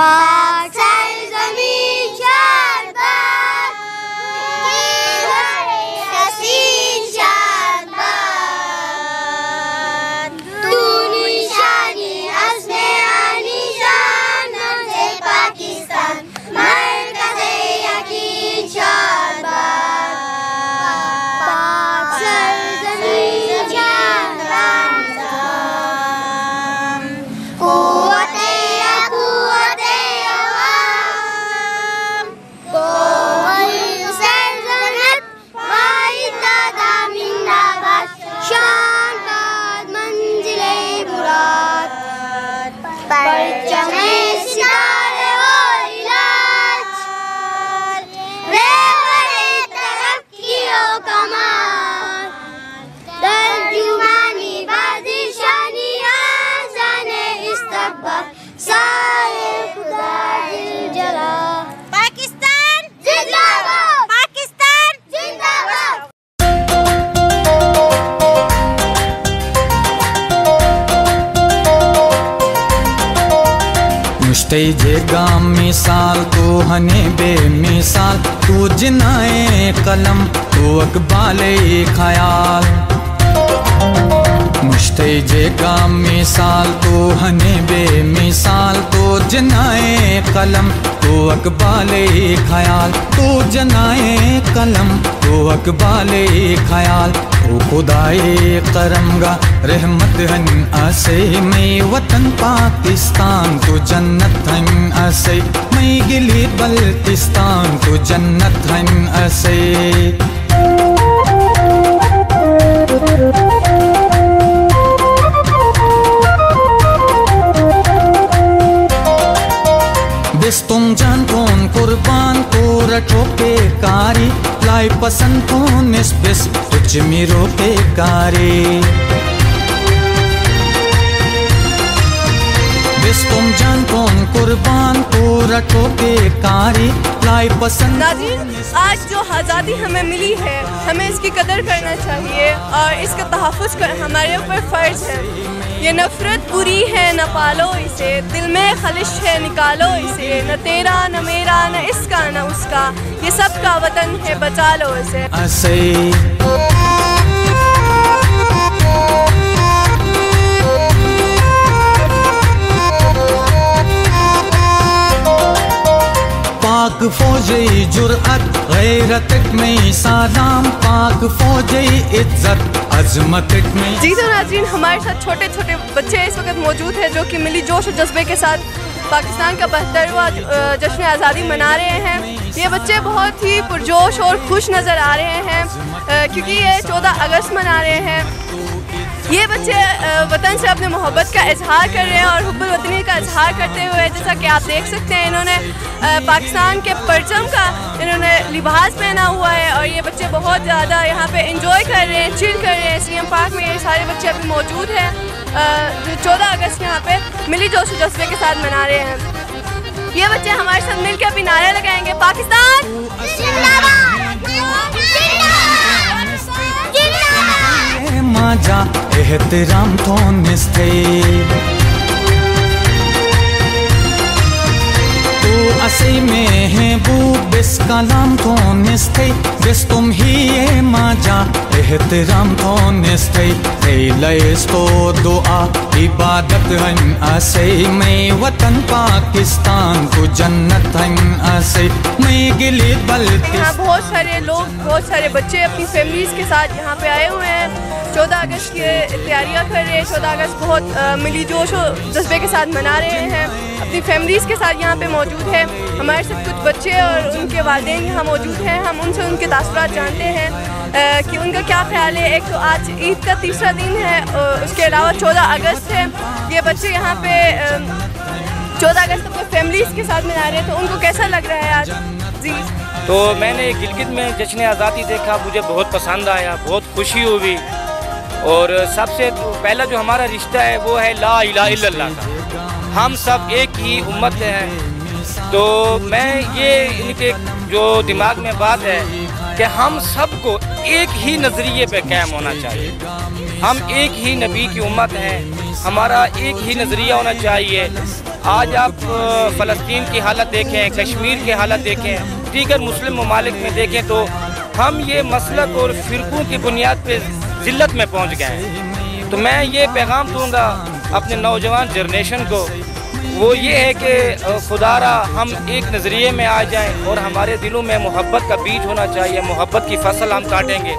پاک سرزمین مشتی جے گام مثال، تو ہنے بے مثال۔ تو جنائے قلم، تو اقبال خیال۔ مشتی جے گام مثال، تو ہنے بے مثال۔ تو جنائے قلم، تو اقبال خیال۔ تو جنائے قلم، تو اقبال خیال۔ تو خدائے کرم گا رحمت ہن اسے، میں وطن پاکستان تو جنت ہن اسے۔ میں گلی بلتستان تو جنت ہن اسے۔ بس تم جان، کون قربان کو رٹو پے کاری لائی پسند کون اس بس کچھ میرو پے کاری بس تم جان کون قربان کو رٹو کاری لائی پسند آج جو آزادی ہمیں ملی ہے، ہمیں اس کی قدر کرنا چاہیے اور اس کا تحفظ ہمارے اوپر فرض ہے۔ یہ نفرت بری ہے، نہ پالو اسے۔ دل میں خلش ہے، نکالو اسے۔ نہ تیرا، نہ میرا، نہ اس کا، نہ اس کا۔ یہ سب کا وطن ہے، بچا لو اسے۔ پاک فوجی جرأت غیرتک میں سلام پاک فوجی عزت۔ عظمتک میں جی تو ناظرین، ہمارے ساتھ چھوٹے چھوٹے بچے اس وقت موجود ہیں جو کہ ملی جوش و جذبے کے ساتھ پاکستان کا بہترواں جشن آزادی منا رہے ہیں۔ یہ بچے بہت ہی پرجوش اور خوش نظر آ رہے ہیں کیونکہ یہ چودہ اگست منا رہے ہیں۔ یہ بچے وطن سے اپنے محبت کا اظہار کر رہے ہیں اور حب الوطنی کا اظہار کرتے ہوئے، جیسا کہ آپ دیکھ سکتے ہیں، انہوں نے پاکستان کے پرچم کا انہوں نے لباس پہنا ہوا ہے اور یہ بچے بہت زیادہ یہاں پہ انجوائے کر رہے ہیں چل کر رہے ہیں۔ سی ایم پارک میں یہ سارے بچے ابھی موجود ہیں۔ جو چودہ اگست یہاں پہ ملی جوش و جذبے کے ساتھ منا رہے ہیں۔ یہ بچے ہمارے ساتھ مل کے ابھی نعرے لگائیں گے۔ پاکستان! باد ماں جا اسی میں ہے بو بس کلام تو نستے بس تم ہی ماں جا احترام تو نستے تے لیس تو دعا عبادت ہن اسے۔ میں وطن پاکستان کو جنت ہن اسے۔ میں گلی یہاں بلتستان بہت سارے لوگ بہت سارے بچے اپنی فیملیز کے ساتھ یہاں پہ آئے ہوئے ہیں۔ چودہ اگست کی تیاریاں کر رہے ہیں۔ چودہ اگست بہت ملی جوش و جذبے کے ساتھ منا رہے ہیں۔ اپنی فیملیز کے ساتھ یہاں پہ موجود ہیں۔ ہمارے ساتھ کچھ بچے اور ان کے والدین یہاں موجود ہیں۔ ہم ان سے ان کے تاثرات جانتے ہیں کہ ان کا کیا خیال ہے۔ ایک تو آج عید کا تیسرا دن ہے، اور اس کے علاوہ چودہ اگست ہے۔ یہ بچے یہاں پہ چودہ اگست اپنے فیملیز کے ساتھ منا رہے ہیں، تو ان کو کیسا لگ رہا ہے آج؟ جی۔ تو میں نے گلگت میں جشن آزادی دیکھا، مجھے بہت پسند آیا، بہت خوشی ہوئی۔ اور سب سے پہلا جو ہمارا رشتہ ہے، وہ ہے لا الہ الا اللہ کا۔ ہم سب ایک ہی امت ہیں۔ تو میں یہ یعنی ان کے جو دماغ میں بات ہے کہ ہم سب کو ایک ہی نظریے پہ قائم ہونا چاہیے۔ ہم ایک ہی نبی کی امت ہیں، ہمارا ایک ہی نظریہ ہونا چاہیے۔ آج آپ فلسطین کی حالت دیکھیں، کشمیر کی حالت دیکھیں، دیگر مسلم ممالک میں دیکھیں تو ہم یہ مسلک اور فرقوں کی بنیاد پہ ذلت میں پہنچ گئے ہیں۔ تو میں یہ پیغام دوں گا اپنے نوجوان جنریشن کو وہ یہ ہے کہ خدا را ہم ایک نظریے میں آ جائیں اور ہمارے دلوں میں محبت کا بیج ہونا چاہیے، محبت کی فصل ہم کاٹیں گے۔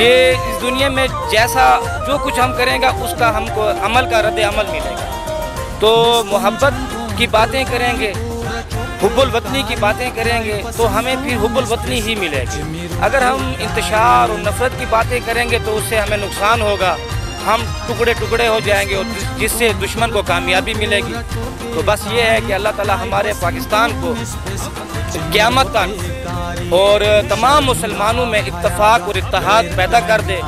یہ اس دنیا میں جیسا جو کچھ ہم کریں گا اس کا ہم کو عمل کا رد عمل ملے گا۔ تو محبت کی باتیں کریں گے، حب الوطنی کی باتیں کریں گے، تو ہمیں پھر حب الوطنی ہی ملے گی۔ اگر ہم انتشار اور نفرت کی باتیں کریں گے، تو اس سے ہمیں نقصان ہوگا۔ ہم ٹکڑے ٹکڑے ہو جائیں گے جس- سے دشمن کو کامیابی ملے گی۔ تو بس یہ ہے کہ اللہ تعالی ہمارے پاکستان کو قیامت تک اور تمام مسلمانوں میں اتفاق اور اتحاد پیدا کر دے۔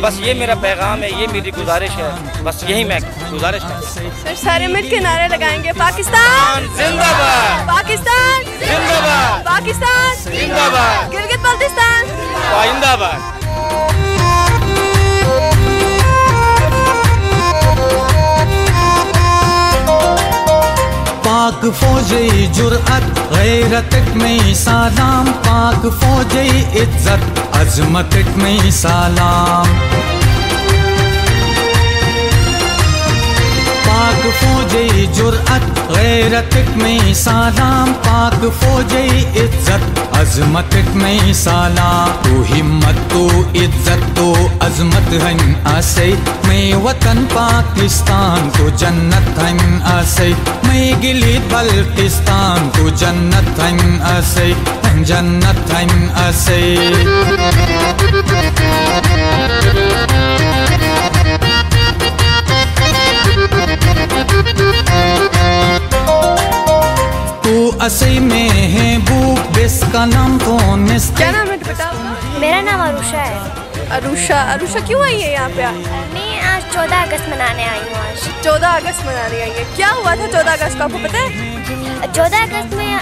بس یہ میرا پیغام ہے یہ میری گزارش ہے۔ بس یہی میں گزارش ہوں۔ پھر سارے مل کے نعرے لگائیں گے۔ پاکستان! زندہ باد! پاکستان! زندہ باد! پاکستان! زندہ باد! گلگت بلتستان آئندہ باد! پاک فوجی جرأت غیرتک میں سلام پاک فوجی عزت عظمتک میں سلام۔ پاک فوجی جرأت غیرتک میں سلام، پاک فوجی عزت عظمتک میں سلام، تو ہمت، تو عزت، تو عظمت ہن آسے میں وطن پاکستان، تو جنت ہن آسے میں گلی بلتستان تو جنت ہن آسے جنت ہن آسے اسی میں ہے بو بس کا نام تو نس کیا نام ہے بیٹا کا؟ میرا نام عروشہ ہے۔ اروشا اروشا کیوں آئی ہے یہاں پہ میں آج چودہ اگست منانے آئی ہوں آج۔ چودہ اگست منانے آئی ہے کیا ہوا تھا چودہ اگست کو آپ کو پتہ ہے؟ چودہ اگست میں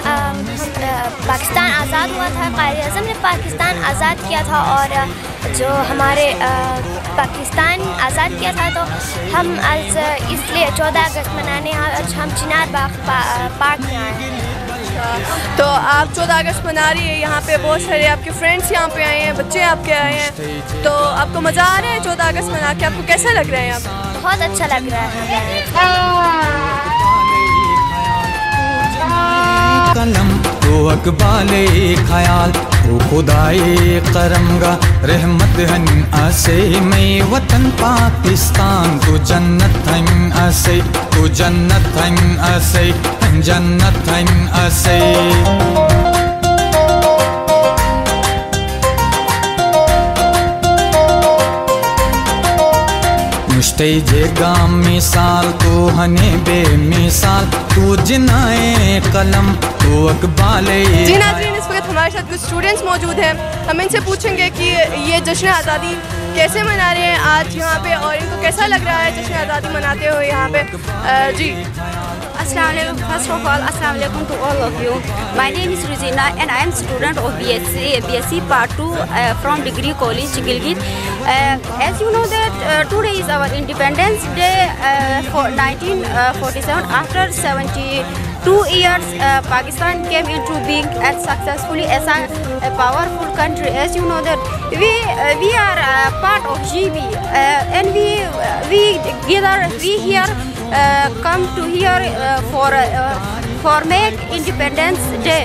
پاکستان آزاد ہوا تھا۔ قائد اعظم نے پاکستان آزاد کیا تھا اور جو ہمارے پاکستان آزاد کیا تھا تو ہم آج اس لیے چودہ اگست منانے آج ہم چنار باغ پا- پارک میں آئے۔ ہیں تو آپ چودہ اگست منا رہی ہے یہاں پہ بہت سارے آپ کے فرینڈس یہاں پہ آئے ہیں بچے آپ کے آئے ہیں۔ تو آپ کو مزہ آ رہا ہے چودہ اگست منا کے؟ آپ کو کیسا لگ رہا ہے یہاں پہ؟ بہت اچھا لگ رہا ہے۔ اقبال خیال تو خدائے کرم گا، رحمت ہن اسے، میں وطن پاکستان، تو جنت ہن اسے، تو جنت ہن اسے، جنت ہن اسے۔ مشتے جے گام مثال تو ہنے بے مثال تو جنائے قلم تو اقبال جی ناظرین اس وقت ہمارے ساتھ کچھ اسٹوڈنٹس موجود ہیں ہم ان سے پوچھیں گے کہ یہ جشن آزادی کیسے منا رہے ہیں آج یہاں پہ اور ان کو کیسا لگ رہا ہے جشن آزادی مناتے ہوئے یہاں پہ جی السلام علیکم فرسٹ آف آل السلام علیکم to all of you my name is Rozina and I am student of B S C B S C part two from degree college Gilgit as you know that today is our independence day nineteen forty seven after seventy two years Pakistan کی will to big successfully powerful country as you know we are part of G V N we we gather we here come to here for make independence day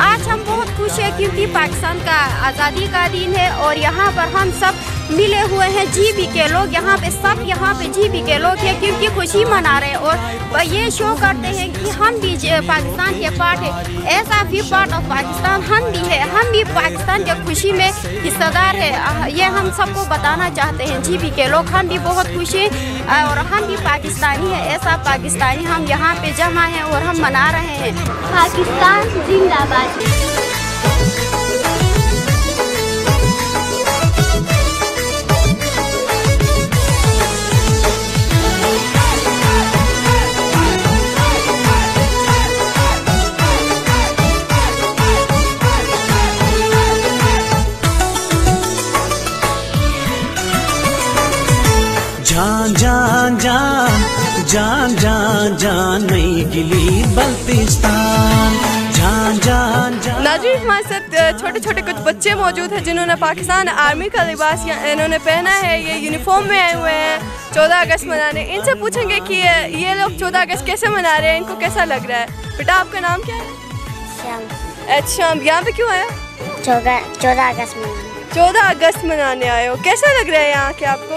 آج ہم بہت خوش ہیں کیونکہ پاکستان کا آزادی کا دن ہے اور یہاں پر ہم سب ملے ہوئے ہیں۔ جی بی کے لوگ یہاں پہ، سب یہاں پہ جی بی کے لوگ ہیں۔ کیونکہ خوشی منا رہے ہیں اور یہ شو کرتے ہیں کہ ہم بھی پاکستان کے پارٹ ہیں۔ ایسا بھی پارٹ آف پاکستان ہم بھی ہے ہم بھی پاکستان کے خوشی میں حصہ دار ہے یہ ہم سب کو بتانا چاہتے ہیں۔ جی بی کے لوگ ہم بھی بہت خوش ہیں اور ہم بھی پاکستانی ہیں۔ ایسا پاکستانی ہم یہاں پہ جمع ہیں اور ہم منا رہے ہیں۔ پاکستان زندہ باد۔ جان جان جان جان جان جان نئی گلی بلتستان۔ جان جان جان ناظرین ہمارے ساتھ چھوٹے چھوٹے کچھ بچے موجود ہیں جنہوں نے پاکستان آرمی کا لباس انہوں نے پہنا ہے یہ یونیفارم میں آئے ہوئے ہیں۔ چودہ اگست منانے ان سے پوچھیں گے کہ یہ لوگ چودہ اگست کیسے منا رہے ہیں ان کو کیسا لگ رہا ہے؟ بیٹا آپ کا نام کیا ہے؟ اچھا یہاں پہ کیوں آیا چودہ اگست چودہ اگست منانے آئے ہو۔ کیسا لگ رہا ہے یہاں کے آپ کو؟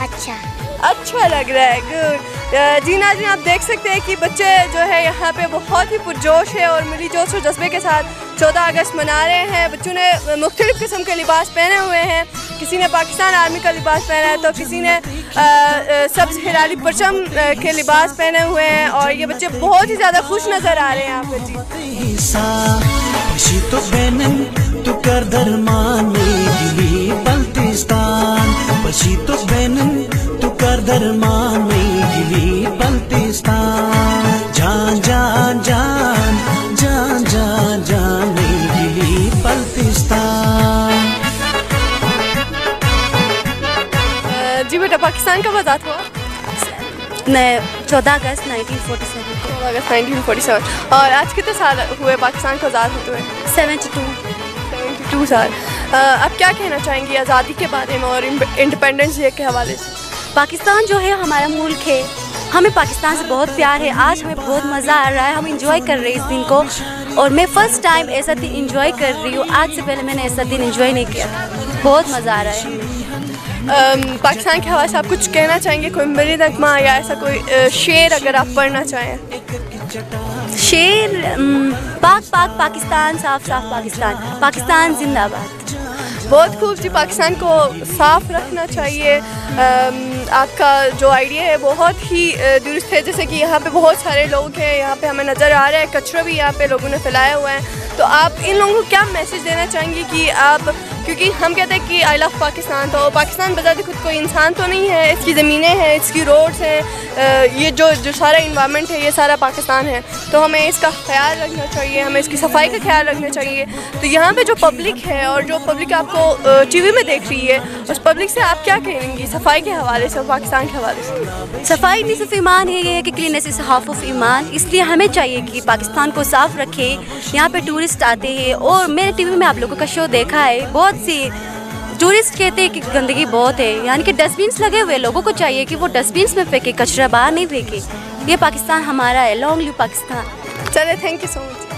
اچھا۔ اچھا لگ رہا ہے گڈ جی ناظرین آپ دیکھ سکتے ہیں کہ بچے جو ہے یہاں پہ بہت ہی پرجوش ہے اور ملی جوش و جذبے کے ساتھ چودہ اگست منا رہے ہیں۔ بچوں نے مختلف قسم کے لباس پہنے ہوئے ہیں۔ کسی نے پاکستان آرمی کا لباس پہنا ہے تو کسی نے سبز ہلالی پرچم کے لباس پہنے ہوئے ہیں اور یہ بچے بہت ہی زیادہ خوش نظر آ رہے ہیں آپ کو جی۔ سیتو بین تکر درمان میں گلی بلتستان۔ جان جان جان جان جان جان میں گلی بلتستان۔ جی بیٹا پاکستان کا آزاد ہوا؟ چودہ اگست نائنٹین فورٹی سیون۔ چودہ اگست نائنٹین فورٹی سیون۔ اور آج کتنے سال ہوئے پاکستان کو آزاد ہوتے ہوئے؟ Seventy two. سیونٹی ٹو سال۔ آپ کیا کہنا چاہیں گی آزادی کے بارے میں اور انڈیپینڈنس ڈے کے حوالے سے؟ پاکستان جو ہے ہمارا ملک ہے ہمیں پاکستان سے بہت پیار ہے۔ آج ہمیں بہت مزہ آ رہا ہے۔ ہم انجوائے کر رہے ہیں اس دن کو اور میں فرسٹ ٹائم ایسا دن انجوائے کر رہی ہوں۔ آج سے پہلے میں نے ایسا دن انجوائے نہیں کیا۔ بہت مزہ آ رہا ہے۔ پاکستان کے حوالے سے آپ کچھ کہنا چاہیں گے؟ کوئی مری نغمہ یا ایسا کوئی شعر اگر آپ پڑھنا چاہیں۔ شیر پاک پاک پاکستان، صاف صاف پاکستان پاکستان زندہ باد۔ بہت خوب جی پاکستان کو صاف رکھنا چاہیے۔ آپ کا جو آئیڈیا ہے بہت ہی درست ہے۔ جیسے کہ یہاں پہ بہت سارے لوگ ہیں، یہاں پہ ہمیں نظر آ رہا ہے، کچرا بھی یہاں پہ لوگوں نے پھیلایا ہوا ہے۔ تو آپ ان لوگوں کو کیا میسج دینا چاہیں گے کہ آپ، کیونکہ ہم کہتے ہیں کہ آئی لو پاکستان تو پاکستان بذات خود کوئی انسان تو نہیں ہے۔ اس کی زمینیں ہیں، اس کی روڈس ہیں یہ جو جو سارا انوائرمنٹ ہے، یہ سارا پاکستان ہے۔ تو ہمیں اس کا خیال رکھنا چاہیے، ہمیں اس کی صفائی کا خیال رکھنا چاہیے۔ تو یہاں پہ جو پبلک ہے اور جو پبلک آپ کو ٹی وی میں دیکھ رہی ہے، اس پبلک سے آپ کیا کہیں گی؟ صفائی کے حوالے سے۔ سے اور پاکستان کے حوالے سے۔ صفائی نہیں صرف ایمان ہے یہ ہے کہ کلینس از ہاف آف ایمان۔ اس لیے ہمیں چاہیے کہ پاکستان کو صاف رکھے۔ یہاں پہ ٹورسٹ آتے ہیں اور میں نے ٹی وی میں آپ لوگوں کا شو دیکھا ہے۔ بہت سی ٹورسٹ کہتے ہیں کہ گندگی بہت ہے۔ یعنی کہ ڈسٹ بینس لگے ہوئے لوگوں کو چاہیے کہ وہ ڈسٹ بینس میں پھینکے، کچرا باہر نہیں پھینکے۔ یہ پاکستان ہمارا ہے۔ Long live Pakistan. چلے تھینک یو سو مچ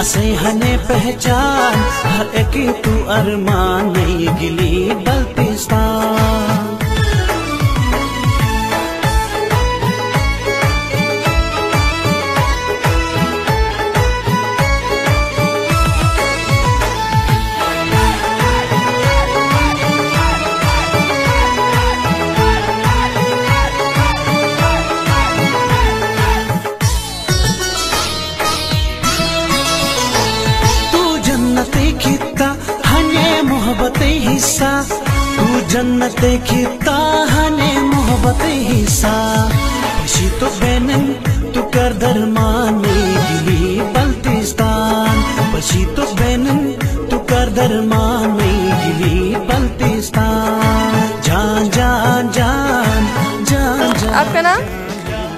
اسے پہچان ہر ایک تو ارمان نہیں گلی بلتستان۔ جنت کھیتا ہنے محبت حصہ خوشی تو بینن تو کر درمانی گلی بلتستان۔ خوشی تو بینن تو کر درمانی گلی بلتستان۔ جان جان جان جان جان۔ آپ کا نام؟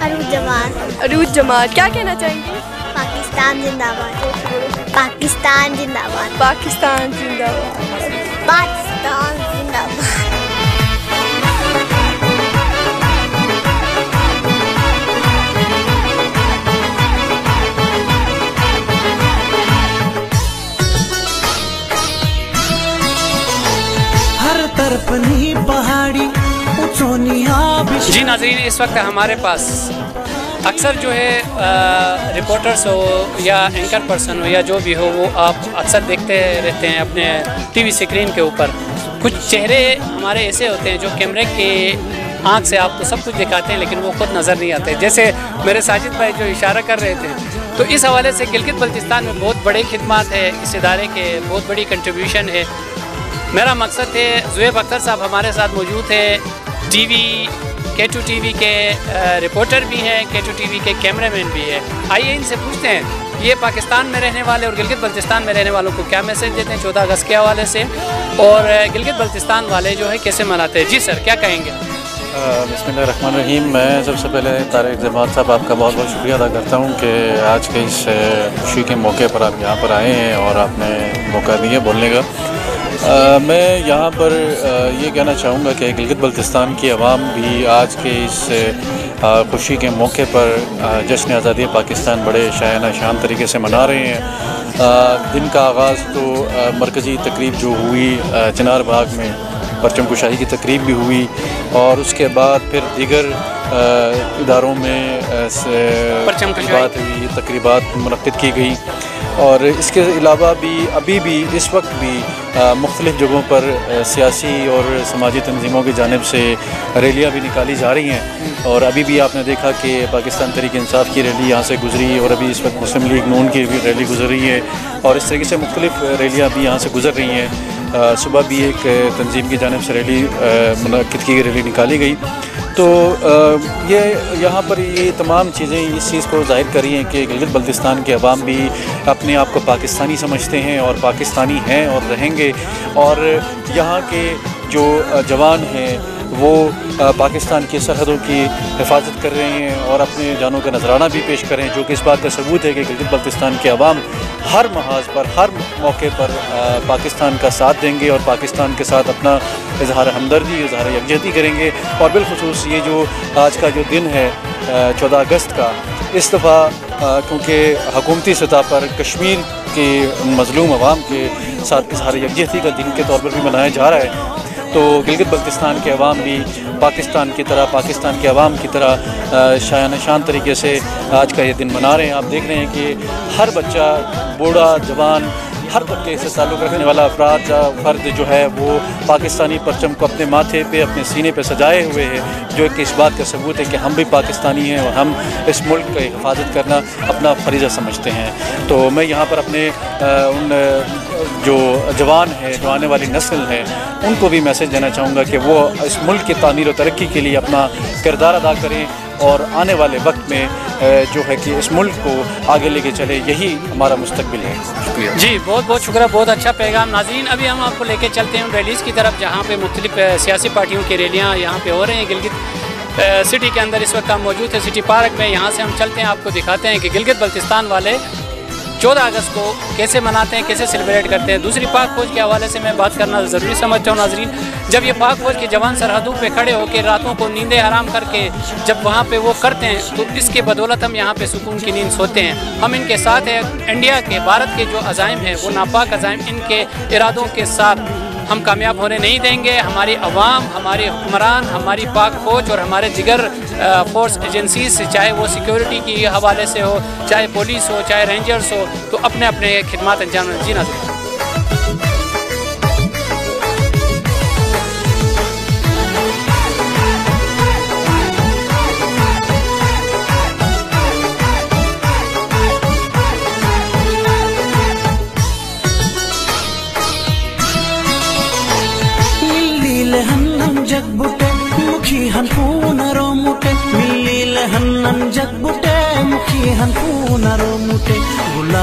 عروج جمال۔ عروج جمال کیا کہنا چاہیں گے؟ پاکستان زندہ بات پاکستان زندہ بات پاکستان زندہ بات پاکستان پہاڑی جی ناظرین، اس وقت ہمارے پاس اکثر جو ہے ریپورٹرز ہو یا اینکر پرسن ہو یا جو بھی ہو، وہ آپ اکثر دیکھتے رہتے ہیں اپنے ٹی وی سکرین کے اوپر۔ کچھ چہرے ہمارے ایسے ہوتے ہیں جو کیمرے کے آنکھ سے آپ کو سب کچھ دکھاتے ہیں، لیکن وہ خود نظر نہیں آتے۔ جیسے میرے ساجد بھائی جو اشارہ کر رہے تھے، تو اس حوالے سے گلگت بلتستان میں بہت بڑے خدمات ہے، اس ادارے کے بہت بڑی کنٹریبیوشن ہے۔ میرا مقصد ہے زویب اختر صاحب ہمارے ساتھ موجود ہے ٹی وی کے ٹو ٹی وی کے رپورٹر بھی ہیں کے ٹو ٹی وی کے کیمرے مین بھی ہے آئیے ان سے پوچھتے ہیں، یہ پاکستان میں رہنے والے اور گلگت بلتستان میں رہنے والوں کو کیا میسج دیتے ہیں؟ چودہ اگست کے حوالے سے۔ اور گلگت بلتستان والے جو ہے کیسے مناتے ہیں؟ جی سر، کیا کہیں گے؟ بسم اللہ الرحمن الرحیم۔ میں سب سے پہلے طارق جماعت صاحب، آپ کا بہت بہت شکریہ ادا کرتا ہوں کہ آج کے اس خوشی کے موقع پر آپ یہاں پر آئے ہیں اور آپ نے موقع دیا بولنے کا۔ میں یہاں پر یہ کہنا چاہوں گا کہ گلگت بلتستان کی عوام بھی آج کے اس خوشی کے موقع پر جشن آزادی پاکستان بڑے شائنہ شان طریقے سے منا رہے ہیں۔ دن کا آغاز تو مرکزی تقریب جو ہوئی چنار باغ میں پرچم کشائی کی تقریب بھی ہوئی اور اس کے بعد پھر دیگر اداروں میں بات ہوئی تقریبات منعقد کی گئی اور اس کے علاوہ بھی ابھی بھی اس وقت بھی مختلف جگہوں پر سیاسی اور سماجی تنظیموں کی جانب سے ریلیاں بھی نکالی جا رہی ہیں۔ اور ابھی بھی آپ نے دیکھا کہ پاکستان تحریک انصاف کی ریلی یہاں سے گزری اور ابھی اس وقت مسلم لیگ نون کی بھی ریلی گزر رہی ہے۔ اور اس طریقے سے مختلف ریلیاں بھی یہاں سے گزر رہی ہیں۔ صبح بھی ایک تنظیم کی جانب سے ریلی منعقد کی ریلی نکالی گئی۔ تو یہ یہاں پر یہ تمام چیزیں اس چیز کو ظاہر کر رہی ہیں کہ گلگت بلتستان کے عوام بھی اپنے آپ کو پاکستانی سمجھتے ہیں اور پاکستانی ہیں اور رہیں گے۔ اور یہاں کے جو جوان ہیں، وہ پاکستان کی سرحدوں کی حفاظت کر رہے ہیں اور اپنے جانوں کا نذرانہ بھی پیش کر رہے ہیں، جو کہ اس بات کا ثبوت ہے کہ گلگت بلتستان کے عوام ہر محاذ پر، ہر موقع پر پاکستان کا ساتھ دیں گے اور پاکستان کے ساتھ اپنا اظہار ہمدردی، اظہار یکجہتی کریں گے۔ اور بالخصوص یہ جو آج کا جو دن ہے چودہ اگست کا اس دفعہ کیونکہ حکومتی سطح پر کشمیر کے مظلوم عوام کے ساتھ اظہار یکجہتی کا دن کے طور پر بھی منایا جا رہا ہے۔ تو گلگت بلتستان کے عوام بھی پاکستان کی طرح، پاکستان کے عوام کی طرح شایان شان طریقے سے آج کا یہ دن منا رہے ہیں۔ آپ دیکھ رہے ہیں کہ ہر بچہ، بوڑھا، جوان ہر طبقے سے تعلق رکھنے والا افراد فرد جو ہے وہ پاکستانی پرچم کو اپنے ماتھے پہ، اپنے سینے پہ سجائے ہوئے ہیں، جو کہ اس بات کا ثبوت ہے کہ ہم بھی پاکستانی ہیں اور ہم اس ملک کا حفاظت کرنا اپنا فریضہ سمجھتے ہیں۔ تو میں یہاں پر اپنے ان، جو جوان ہے جو آنے والی نسل ہے ان کو بھی میسج دینا چاہوں گا کہ وہ اس ملک کی تعمیر و ترقی کے لیے اپنا کردار ادا کریں۔ اور آنے والے وقت میں جو ہے کہ اس ملک کو آگے لے کے چلے، یہی ہمارا مستقبل ہے۔ شکریہ۔ جی بہت بہت شکریہ، بہت اچھا پیغام۔ ناظرین، ابھی ہم آپ کو لے کے چلتے ہیں ریلیز کی طرف، جہاں پہ مختلف سیاسی پارٹیوں کی ریلیاں یہاں پہ ہو رہے ہیں۔ گلگت سٹی کے اندر اس وقت ہم موجود ہیں، سٹی پارک میں۔ یہاں سے ہم چلتے ہیں، آپ کو دکھاتے ہیں کہ گلگت بلتستان والے چودہ اگست کو کیسے مناتے ہیں، کیسے سیلیبریٹ کرتے ہیں۔ دوسری پاک فوج کے حوالے سے میں بات کرنا ضروری سمجھتا ہوں ناظرین، جب یہ پاک فوج کے جوان سرحدوں پہ کھڑے ہو کے راتوں کو نیندیں حرام کر کے جب وہاں پہ وہ کرتے ہیں، تو اس کے بدولت ہم یہاں پہ سکون کی نیند سوتے ہیں۔ ہم ان کے ساتھ ہیں، انڈیا کے، بھارت کے جو عزائم ہیں، وہ ناپاک عزائم ان کے ارادوں کے ساتھ ہم کامیاب ہونے نہیں دیں گے۔ ہماری عوام، ہمارے حکمران، ہماری پاک فوج اور ہمارے دیگر فورس ایجنسیز چاہے وہ سیکیورٹی کی حوالے سے ہو، چاہے پولیس ہو، چاہے رینجرز ہو، تو اپنے اپنے خدمات انجام جینا ضرور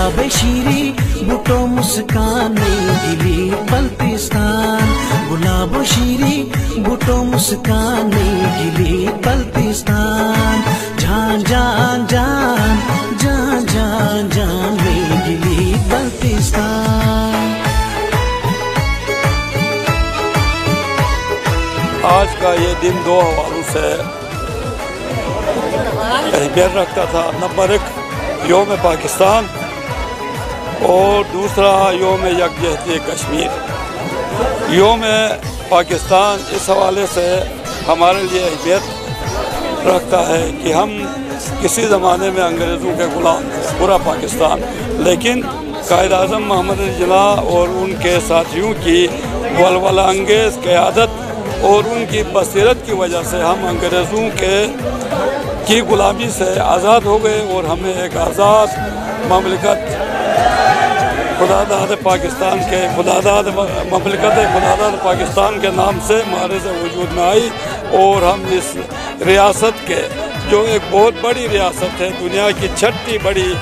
آب شیری بٹو مسکان دلی بلتستان۔ گلاب و شیری بٹو مسکان گلی بلتستان۔ جان جان جان جان جان جان میں گلی بلتستان۔ آج کا یہ دن دو حوالوں سے اہمیت رکھتا تھا۔ نمبر ایک، یوم پاکستان۔ اور دوسرا یوم یکجہتی کشمیر۔ یوم پاکستان، اس حوالے سے ہمارے لیے اہمیت رکھتا ہے کہ ہم کسی زمانے میں انگریزوں کے غلام پورا پاکستان۔ لیکن قائد اعظم محمد جناح اور ان کے ساتھیوں کی ولولہ انگیز قیادت اور ان کی بصیرت کی وجہ سے ہم انگریزوں کے کی غلامی سے آزاد ہو گئے اور ہمیں ایک آزاد مملکت خدا داد پاکستان کے خدا داد مملکت خدا داد پاکستان کے نام سے ہمارے سے وجود میں آئی اور ہم اس ریاست کے جو ایک بہت بڑی ریاست ہے، دنیا کی چھٹی بڑی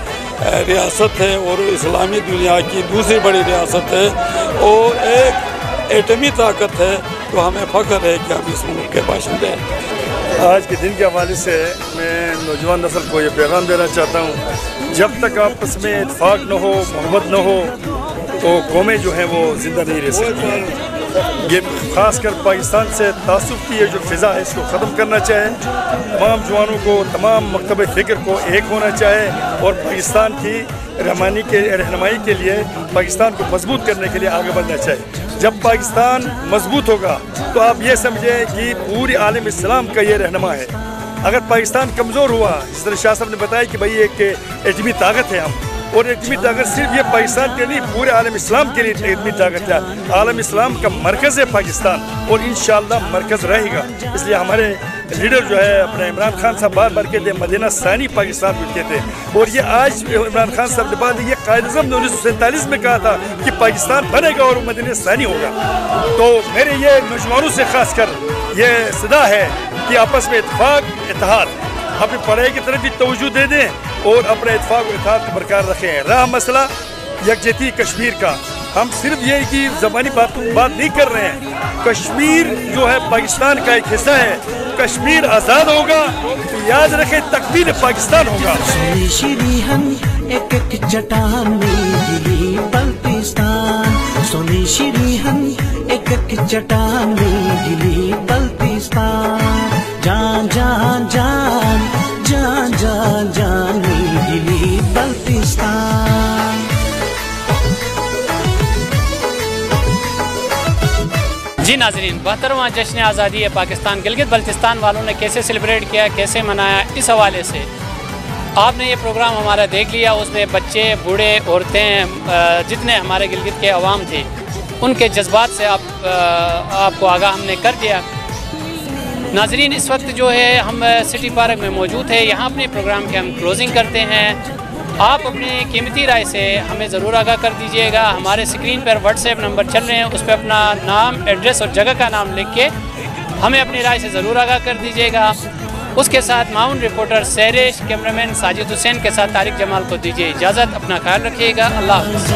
ریاست ہے اور اسلامی دنیا کی دوسری بڑی ریاست ہے۔ اور ایک ایٹمی طاقت ہے تو ہمیں فخر ہے کہ ہم اس ملک کے باشندے ہیں۔ آج کے دن کے حوالے سے میں نوجوان نسل کو یہ پیغام دینا چاہتا ہوں، جب تک آپس میں اتفاق نہ ہو، محبت نہ ہو، تو قومیں جو ہیں وہ زندہ نہیں رہ سکتی ہیں۔ یہ خاص کر پاکستان سے تعصب کی یہ جو فضا ہے، اس کو ختم کرنا چاہے تمام جوانوں کو، تمام مکتب فکر کو ایک ہونا چاہے اور پاکستان کی رہنمائی کے رہنمائی کے لیے، پاکستان کو مضبوط کرنے کے لیے آگے بڑھنا چاہے۔ جب پاکستان مضبوط ہوگا تو آپ یہ سمجھیں کہ پوری عالم اسلام کا یہ رہنما ہے۔ اگر پاکستان کمزور ہوا، جس طرح شاہ صاحب نے بتایا کہ بھائی ایک ایٹمی طاقت ہے ہم، اور ایٹمی طاقت صرف یہ پاکستان کے لیے پورے عالم اسلام کے لیے ایٹمی طاقت ہے۔ عالم اسلام کا مرکز ہے پاکستان، اور انشاءاللہ مرکز رہے گا۔ اس لیے ہمارے لیڈر جو ہے اپنے عمران خان صاحب باہر بھر کے مدینہ ثانی پاکستان کہتے تھے اور یہ آج عمران خان صاحب نے بعد یہ قائد اعظم نے انیس سو سینتالیس میں کہا تھا کہ پاکستان بنے گا اور مدینہ ثانی ہوگا۔ تو میرے یہ نوجوانوں سے خاص کر یہ صدا ہے کہ آپس میں اتفاق، اتحاد۔ اپنی پڑھائی کی طرف بھی توجہ دے دیں اور اپنے اتفاق و اتحاد کو برقرار رکھیں۔ رہا مسئلہ یکجہتی کشمیر کا۔ ہم صرف یہ کہ زبانی بات بات نہیں کر رہے ہیں۔ کشمیر جو ہے پاکستان کا ایک حصہ ہے۔ کشمیر آزاد ہوگا، یاد رکھے تقدیر پاکستان ہوگا۔ شری ہم ایک ایک چٹان بلتستان۔ سونی شری ہم ایک ایک چٹان میں گلی بلتستان۔ جان جان جان ناظرین بہترواں جشن آزادی ہے پاکستان گلگت بلتستان والوں نے کیسے سیلیبریٹ کیا، کیسے منایا، اس حوالے سے آپ نے یہ پروگرام ہمارا دیکھ لیا، اس میں بچے، بوڑھے، عورتیں جتنے ہمارے گلگت کے عوام تھے، ان کے جذبات سے آپ آپ کو آگاہ ہم نے کر دیا۔ ناظرین، اس وقت جو ہے، ہم سٹی پارک میں موجود ہے یہاں اپنے پروگرام کے ہم کلوزنگ کرتے ہیں۔ آپ اپنے قیمتی رائے سے ہمیں ضرور آگاہ کر دیجیے گا۔ ہمارے سکرین پر واٹس ایپ نمبر چل رہے ہیں، اس پہ اپنا نام، ایڈریس اور جگہ کا نام لکھ کے ہمیں اپنی رائے سے ضرور آگاہ کر دیجیے گا۔ اس کے ساتھ ماؤن رپورٹر سیریش کیمرمن ساجد حسین کے ساتھ طارق جمال کو دیجیے اجازت۔ اپنا خیال رکھیے گا۔ اللہ حافظ۔